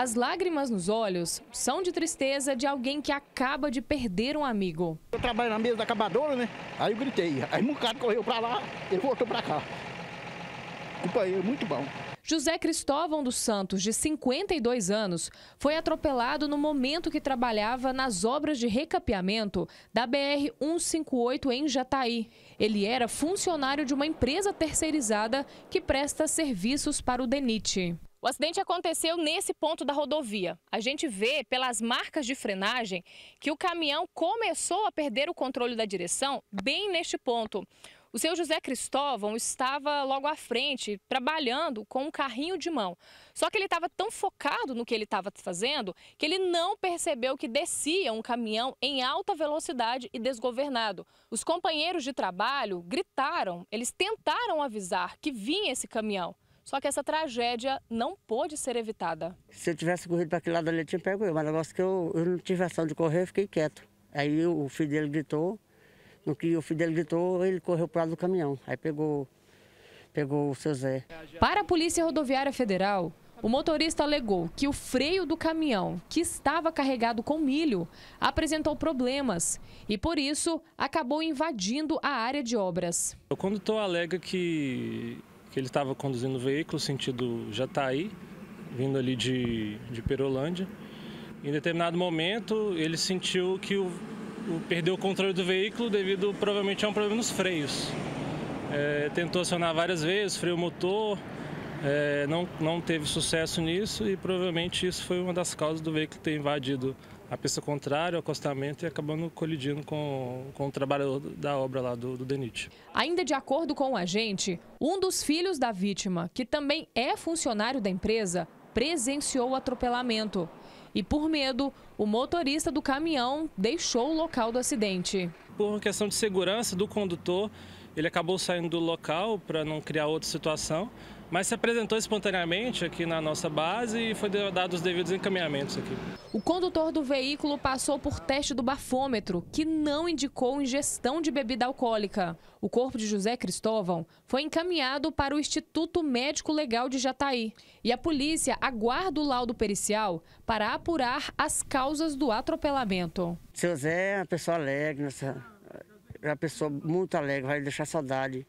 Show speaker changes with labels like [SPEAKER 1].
[SPEAKER 1] As lágrimas nos olhos são de tristeza de alguém que acaba de perder um amigo.
[SPEAKER 2] Eu trabalho na mesa da acabadora, né? Aí eu gritei. Aí um cara correu para lá e voltou para cá. Companheiro, muito bom.
[SPEAKER 1] José Cristóvão dos Santos, de 52 anos, foi atropelado no momento que trabalhava nas obras de recapeamento da BR-158 em Jataí. Ele era funcionário de uma empresa terceirizada que presta serviços para o DENIT. O acidente aconteceu nesse ponto da rodovia. A gente vê pelas marcas de frenagem que o caminhão começou a perder o controle da direção bem neste ponto. O seu José Cristóvão estava logo à frente, trabalhando com um carrinho de mão. Só que ele estava tão focado no que ele estava fazendo que ele não percebeu que descia um caminhão em alta velocidade e desgovernado. Os companheiros de trabalho gritaram, eles tentaram avisar que vinha esse caminhão. Só que essa tragédia não pôde ser evitada.
[SPEAKER 3] Se eu tivesse corrido para aquele lado ali, eu tinha pego eu. Mas o negócio que eu, eu não tive ação de correr, eu fiquei quieto. Aí o filho dele gritou. No que o filho dele gritou, ele correu para o lado do caminhão. Aí pegou, pegou o seu Zé.
[SPEAKER 1] Para a Polícia Rodoviária Federal, o motorista alegou que o freio do caminhão, que estava carregado com milho, apresentou problemas e, por isso, acabou invadindo a área de obras.
[SPEAKER 4] O condutor alega que que ele estava conduzindo o veículo sentido Jataí, vindo ali de, de Perolândia. Em determinado momento, ele sentiu que o, o, perdeu o controle do veículo devido provavelmente a um problema nos freios. É, tentou acionar várias vezes, freio motor, é, não, não teve sucesso nisso e provavelmente isso foi uma das causas do veículo ter invadido a pista contrária, o acostamento e acabando colidindo com, com o trabalhador da obra lá do, do DENIT.
[SPEAKER 1] Ainda de acordo com o agente, um dos filhos da vítima, que também é funcionário da empresa, presenciou o atropelamento. E por medo, o motorista do caminhão deixou o local do acidente.
[SPEAKER 4] Por questão de segurança do condutor, ele acabou saindo do local para não criar outra situação, mas se apresentou espontaneamente aqui na nossa base e foi dado os devidos encaminhamentos aqui.
[SPEAKER 1] O condutor do veículo passou por teste do bafômetro, que não indicou ingestão de bebida alcoólica. O corpo de José Cristóvão foi encaminhado para o Instituto Médico Legal de Jataí. E a polícia aguarda o laudo pericial para apurar as causas do atropelamento.
[SPEAKER 3] Seu Zé é uma pessoa alegre, é uma pessoa muito alegre, vai deixar saudade.